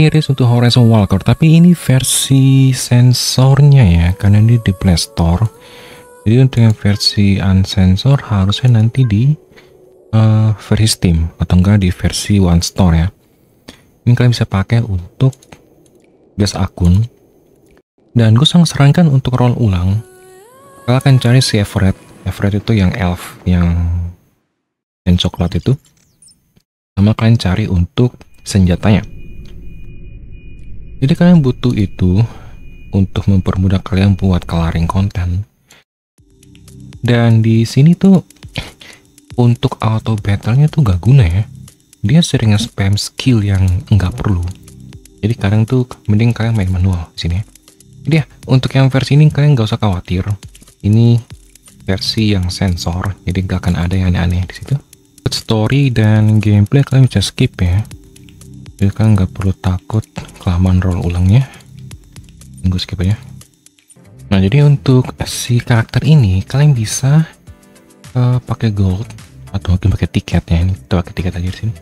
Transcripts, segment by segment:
iris untuk Horizon Walker tapi ini versi sensornya ya karena ini di Play Store. Jadi untuk yang versi unsensor harusnya nanti di uh, versi Steam atau enggak di versi One Store ya. Ini kalian bisa pakai untuk gas akun. Dan gue sangat sarankan untuk roll ulang. Kalian akan cari si Everett. Everett itu yang elf yang yang coklat itu. Sama kalian cari untuk senjatanya jadi kalian butuh itu untuk mempermudah kalian buat coloring konten. Dan di sini tuh untuk auto battle-nya tuh gak guna ya. Dia sering spam skill yang nggak perlu. Jadi kadang tuh mending kalian main manual di sini. Jadi ya, untuk yang versi ini kalian gak usah khawatir. Ini versi yang sensor, jadi gak akan ada yang aneh-aneh di situ. Story dan gameplay kalian bisa skip ya jadi kan nggak perlu takut kelamaan roll ulangnya. Tunggu skip aja. Nah jadi untuk si karakter ini kalian bisa uh, pakai gold atau mungkin pakai tiket ya. Ini kita pakai tiket aja di sini.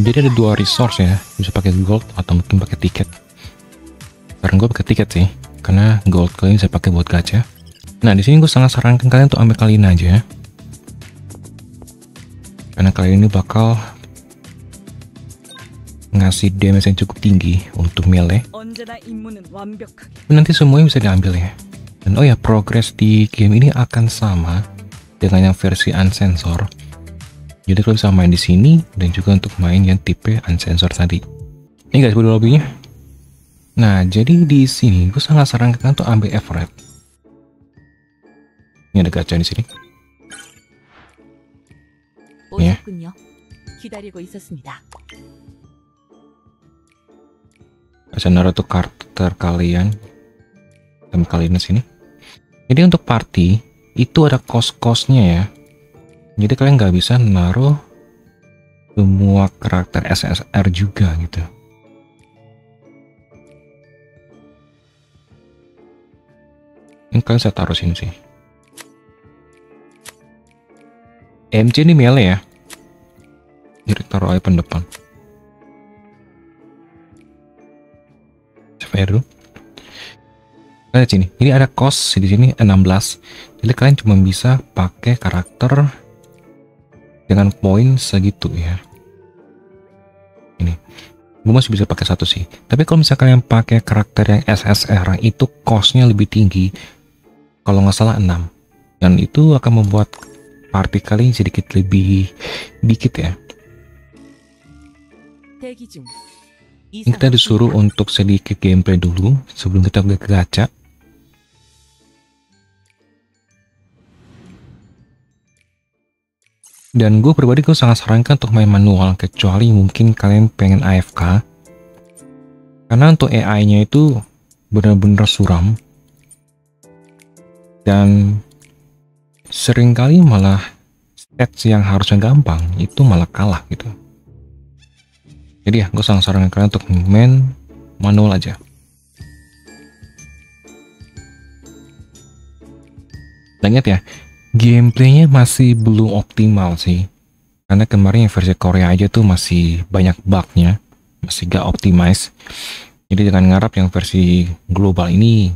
Jadi ada dua resource ya. Bisa pakai gold atau mungkin pakai tiket. Sekarang gue pakai tiket sih karena gold kalian saya pakai buat gacha. Nah, di sini gue sangat sarankan kalian untuk ambil kali ini aja. Karena kali ini bakal ngasih damage yang cukup tinggi untuk melee. Nanti semuanya bisa diambil ya. Dan oh ya, progress di game ini akan sama dengan yang versi unsensor. Jadi kalian bisa main di sini dan juga untuk main yang tipe unsensor tadi. Ini guys, gue lobbynya. Nah, jadi di sini gue sangat sarankan untuk ambil Everett. Ini ada gacha di sini. Ya. Naruh tuh karakter kalian dan kalian di sini. Jadi untuk party itu ada kos-kosnya ya. Jadi kalian nggak bisa naruh semua karakter SSR juga gitu. Ini kalian saya taruh sini sih. MC ini melee ya. Jadi taruh aja depan. Coba dulu. Lihat sini, ini ada cost di sini 16. Jadi kalian cuma bisa pakai karakter dengan poin segitu ya. Ini. Gue masih bisa pakai satu sih. Tapi kalau misalnya kalian pakai karakter yang SSR itu costnya lebih tinggi kalau nggak salah 6 dan itu akan membuat party kalian sedikit lebih dikit ya. Ini kita disuruh untuk sedikit gameplay dulu sebelum kita ke gacha dan gue pribadi gue sangat sarankan untuk main manual kecuali mungkin kalian pengen AFK karena untuk AI nya itu benar-benar suram dan sering kali malah stats yang harusnya gampang itu malah kalah gitu. Jadi ya gue sangat sarankan kalian untuk main manual aja. Dan ingat ya gameplaynya masih belum optimal sih. Karena kemarin yang versi Korea aja tuh masih banyak bugnya masih gak optimize jadi jangan ngarap yang versi global ini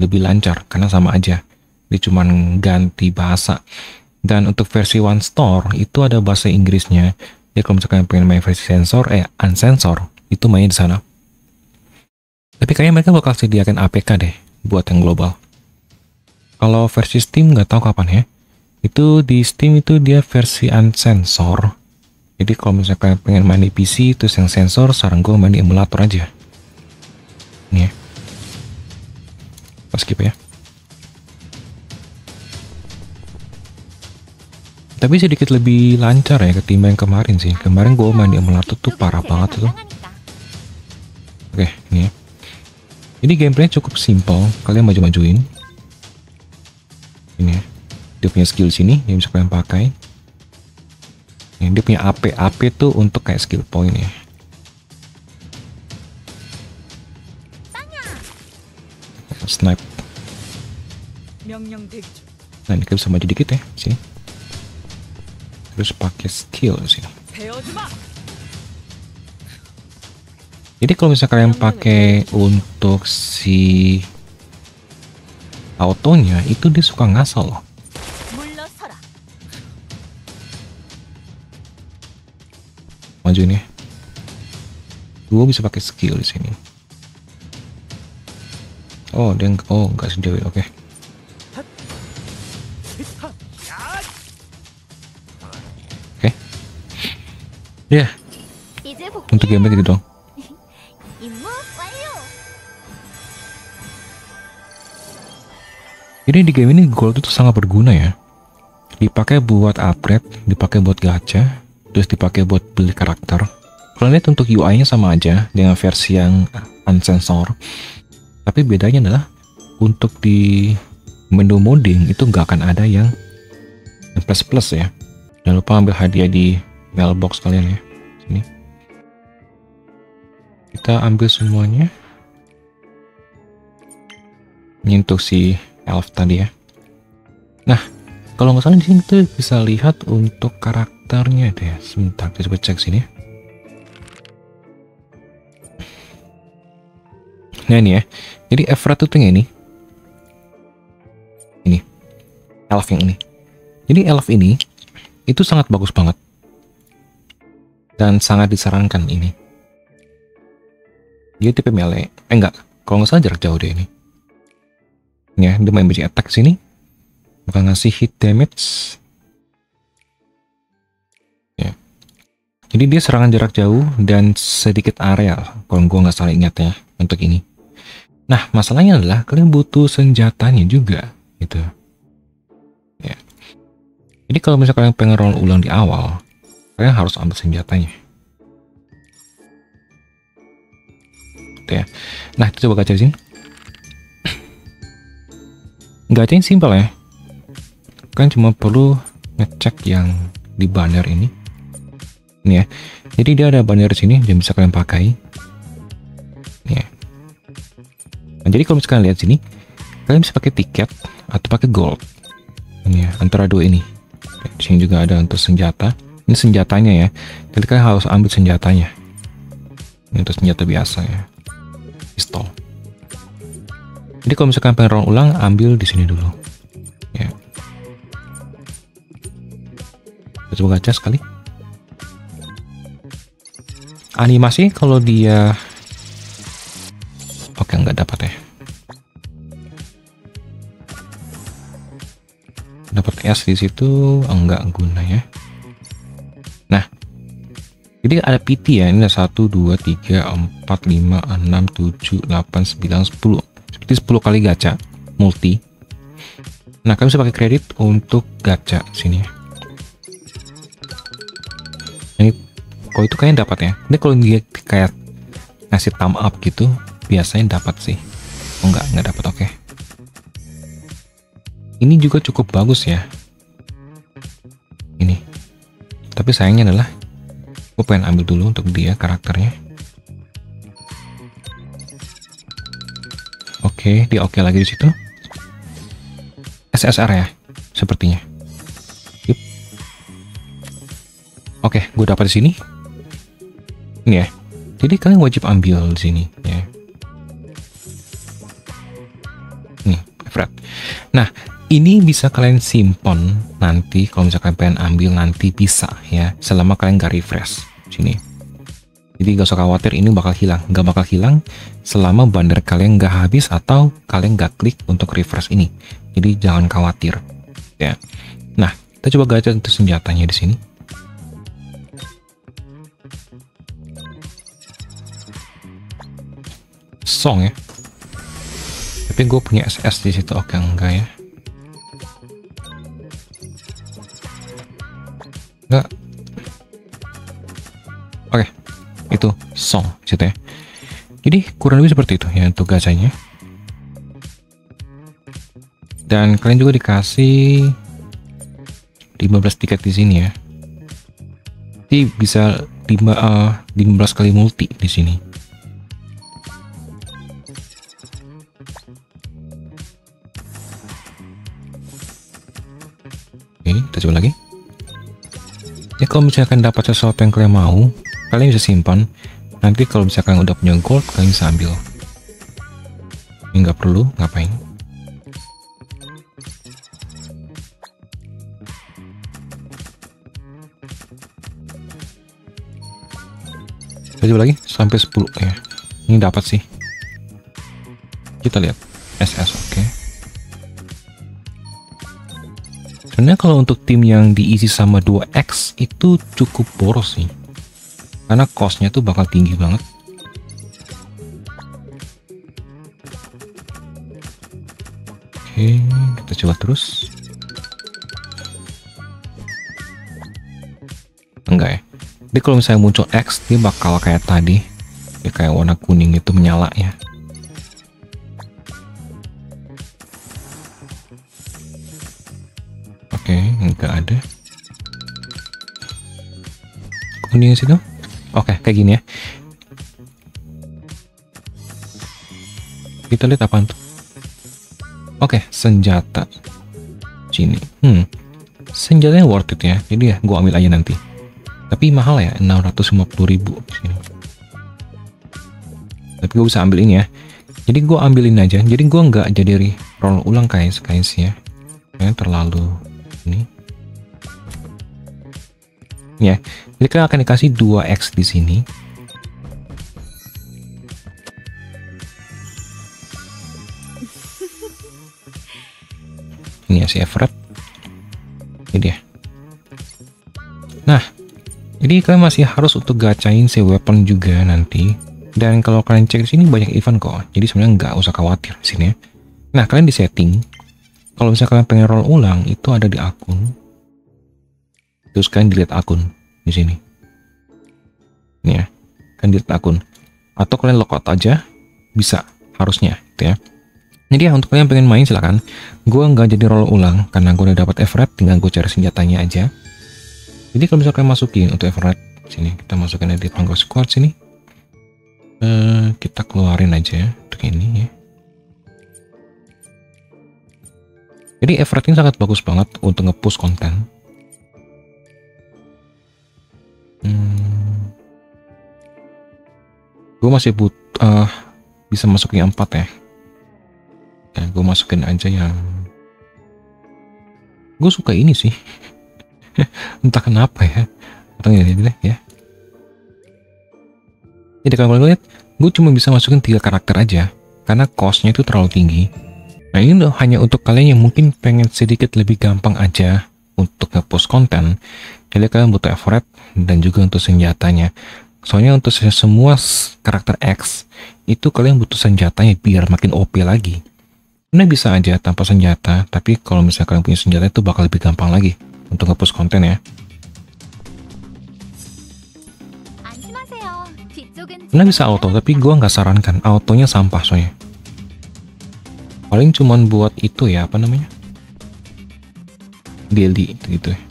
lebih lancar karena sama aja dia cuma ganti bahasa. Dan untuk versi One Store itu ada bahasa Inggrisnya. Ya kalau misalkan pengen main versi sensor eh unsensor itu main di sana. Tapi kayaknya mereka bakal sediakan APK deh buat yang global. Kalau versi Steam nggak tahu kapan ya. Itu di Steam itu dia versi unsensor. Jadi kalau misalkan pengen main di PC terus yang sensor saran gue main di emulator aja. Ini ya. Pas skip ya tapi sedikit lebih lancar ya ketimbang yang kemarin sih. Kemarin gue main emulator tuh parah banget tuh. Oke ini ya. Ini gameplaynya cukup simple. Kalian maju-majuin. Ini ya. Dia punya skill sini yang bisa kalian pakai. Ini dia punya AP AP tuh untuk kayak skill point ya. Snipe. Nah ini kita bisa maju dikit ya. Sini terus pakai skill sih jadi kalau misalnya kalian pakai untuk si autonya itu dia suka ngasal loh. Majuin ya gue bisa pakai skill di sini. Oh dia oh nggak sejauh oke. okay. Ya, 이제 untuk 복귀해요. game gitu dong. 임무 완료. Jadi di game ini gold itu sangat berguna ya. Dipakai buat upgrade, dipakai buat gacha, terus dipakai buat beli karakter. Kalian lihat untuk UI-nya sama aja dengan versi yang unsensor. Tapi bedanya adalah untuk di menu modding itu nggak akan ada yang yang plus plus ya. Jangan lupa ambil hadiah di mailbox kalian ya. Sini. Kita ambil semuanya. Ini untuk si elf tadi ya. Nah, kalau nggak salah di sini kita bisa lihat untuk karakternya deh. Sebentar, kita coba cek sini. Nah ini ya. Jadi Evra tuh yang ini. Ini. Elf yang ini. Jadi elf ini itu sangat bagus banget. Dan sangat disarankan ini. Dia tipe melee. Eh enggak, kalau nggak salah jarak jauh deh ini. Ya dia main basic attack sini. Bakal ngasih hit damage. Ya. Jadi dia serangan jarak jauh dan sedikit area kalau gua nggak salah ingat ya untuk ini. Nah masalahnya adalah kalian butuh senjatanya juga gitu. Ya. Jadi kalau misalnya kalian pengen roll ulang di awal kalian harus ambil senjatanya Gitu ya. Nah, kita coba di sini. Gacanya simpel ya. Kan cuma perlu ngecek yang di banner ini. Ini ya. Jadi dia ada banner di sini yang bisa kalian pakai. Ini ya. Nah, jadi kalau misalkan lihat sini, kalian bisa pakai tiket atau pakai gold. Ini ya, antara dua ini. Di sini juga ada untuk senjata. Ini senjatanya ya. Jadi kalian harus ambil senjatanya. Ini untuk senjata biasa ya. Pistol. Jadi kalau misalkan pengen round ulang, ambil di sini dulu. Ya. Kita coba gacha sekali. Animasi kalau dia Oke, nggak dapat ya. Dapat S di situ enggak guna ya. Jadi ada PT ya. Ini ada 1 2 3 4 5 6 7 8 9 10 seperti 10 kali gacha multi. Nah kalian bisa pakai kredit untuk gacha sini. Ini kalau itu kalian dapat ya. Ini kalau dia kayak ngasih thumb up gitu biasanya dapat sih. Oh enggak enggak dapat oke. Ini juga cukup bagus ya. Ini. Tapi sayangnya adalah gue pengen ambil dulu untuk dia karakternya Oke, dia oke lagi di situ. SSR ya, sepertinya. Yup. Oke, gue dapat di sini. Ini ya. Jadi kalian wajib ambil di sini ya. Nih, Fred. Nah, ini bisa kalian simpan nanti kalau misalkan pengen ambil nanti bisa ya, selama kalian gak refresh sini. Jadi gak usah khawatir ini bakal hilang, gak bakal hilang selama bandar kalian gak habis atau kalian gak klik untuk refresh ini. Jadi jangan khawatir, ya. Nah, kita coba gacha untuk senjatanya di sini. Song ya. Tapi gue punya SS di situ, oke enggak ya? Itu song situ ya. Jadi kurang lebih seperti itu ya untuk gacanya. Dan kalian juga dikasih 15 tiket di sini ya. Jadi bisa 5 uh, 15 kali multi di sini. Oke, kita coba lagi. Ya kalau misalkan dapat sesuatu yang kalian mau, kalian bisa simpan. Nanti kalau misalkan udah punya gold, kalian bisa ambil. Ini nggak perlu, ngapain? Coba lagi sampai 10 ya. Ini dapat sih. Kita lihat SS oke. Sebenarnya kalau untuk tim yang diisi sama 2X itu cukup boros sih. Karena costnya tuh bakal tinggi banget. Oke, kita coba terus. Enggak ya. Jadi kalau misalnya muncul X, dia bakal kayak tadi. Dia kayak warna kuning itu menyala ya. Oke, enggak ada. Kuning situ. Oke, kayak gini ya. Kita lihat apaan tuh. Oke, senjata. Sini. Hmm. Senjatanya worth it ya. Jadi ya, gua ambil aja nanti. Tapi mahal ya, 650 ribu. Sini. Tapi gue bisa ambil ini ya. Jadi gue ambilin aja. Jadi gue nggak jadi roll ulang guys, guys ya. Kayaknya terlalu Ya, jadi kita akan dikasih 2x di sini. Ini ya si Everett. Ini dia. Nah, jadi kalian masih harus untuk gacain si weapon juga nanti. Dan kalau kalian cek di sini banyak event kok. Jadi sebenarnya nggak usah khawatir di sini ya. Nah, kalian di setting. Kalau misalnya kalian pengen roll ulang, itu ada di akun. Terus kalian delete akun di sini. Ini ya. Kalian delete akun. Atau kalian logout aja bisa harusnya gitu ya. Jadi ya untuk kalian pengen main silakan. Gua nggak jadi roll ulang karena gue udah dapat Everett, tinggal gue cari senjatanya aja. Jadi kalau misalnya kalian masukin untuk Everett sini, kita masukin di Vanguard Squad sini. Uh, kita keluarin aja untuk ini ya. Jadi Everett ini sangat bagus banget untuk nge-push konten. Gue masih but uh, bisa masukin yang 4 ya. Ya, gue masukin aja yang gue suka ini sih. Entah kenapa ya. Atau ini deh ya. Jadi kalau kalian lihat, gue cuma bisa masukin tiga karakter aja, karena costnya itu terlalu tinggi. Nah ini loh, hanya untuk kalian yang mungkin pengen sedikit lebih gampang aja untuk ngepost konten. Jadi kalian butuh Everett dan juga untuk senjatanya. Soalnya untuk semua karakter X itu kalian butuh senjatanya biar makin OP lagi. Nah bisa aja tanpa senjata, tapi kalau misalnya kalian punya senjata itu bakal lebih gampang lagi untuk ngepost konten ya. Nah bisa auto, tapi gua nggak sarankan. Autonya sampah soalnya. Paling cuman buat itu ya, apa namanya? Daily gitu ya.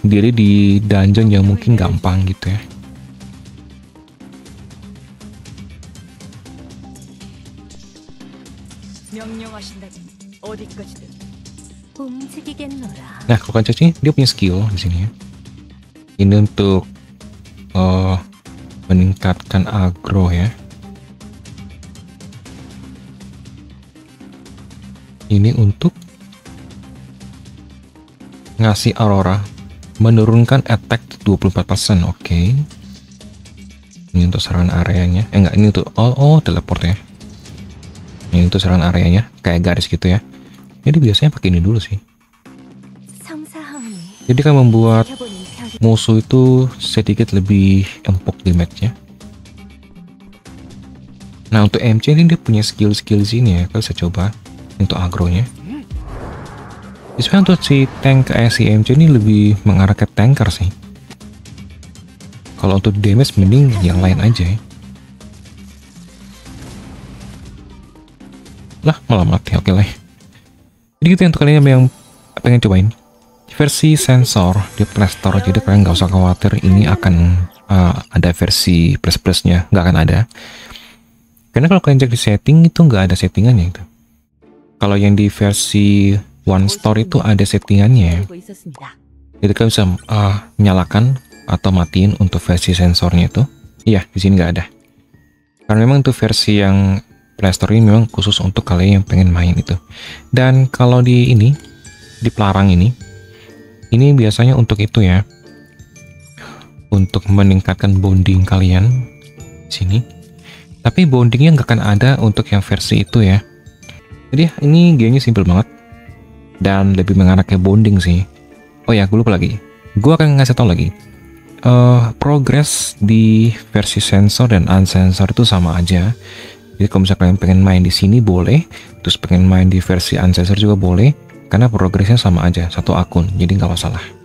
Daily di dungeon yang mungkin gampang gitu ya. Nah, kalau kan cacing dia punya skill di sini ya. Ini untuk uh, meningkatkan agro ya. Ini untuk ngasih aurora menurunkan attack 24%. Oke. Okay. Ini untuk serangan areanya. Eh enggak, ini untuk oh, oh teleport ya. Ini untuk serangan areanya kayak garis gitu ya. Jadi biasanya pakai ini dulu sih. Jadi kan membuat musuh itu sedikit lebih empuk damage-nya. Nah untuk MC ini dia punya skill-skill sini ya, kalian bisa coba untuk agronya. Sebenarnya untuk si tank kayak si MC ini lebih mengarah ke tanker sih. Kalau untuk damage mending yang lain aja ya. Lah malah mati, oke lah. Jadi gitu untuk kalian yang pengen cobain versi sensor di Play Store jadi kalian nggak usah khawatir ini akan uh, ada versi plus plusnya nggak akan ada karena kalau kalian cek di setting itu nggak ada settingannya itu Kalau yang di versi One Store itu ada settingannya. Jadi kita bisa uh, nyalakan atau matiin untuk versi sensornya itu. Iya, di sini nggak ada. Karena memang itu versi yang Playstore ini memang khusus untuk kalian yang pengen main itu. Dan kalau di ini, di pelarang ini, ini biasanya untuk itu ya, untuk meningkatkan bonding kalian sini. Tapi bondingnya nggak akan ada untuk yang versi itu ya. Jadi ini gamenya simple banget dan lebih mengarah ke bonding sih. Oh ya, gue lupa lagi. Gue akan ngasih tau lagi. eh progress di versi sensor dan unsensor itu sama aja. Jadi kalau misalnya kalian pengen main di sini boleh, terus pengen main di versi unsensor juga boleh, karena progresnya sama aja, satu akun, jadi nggak masalah.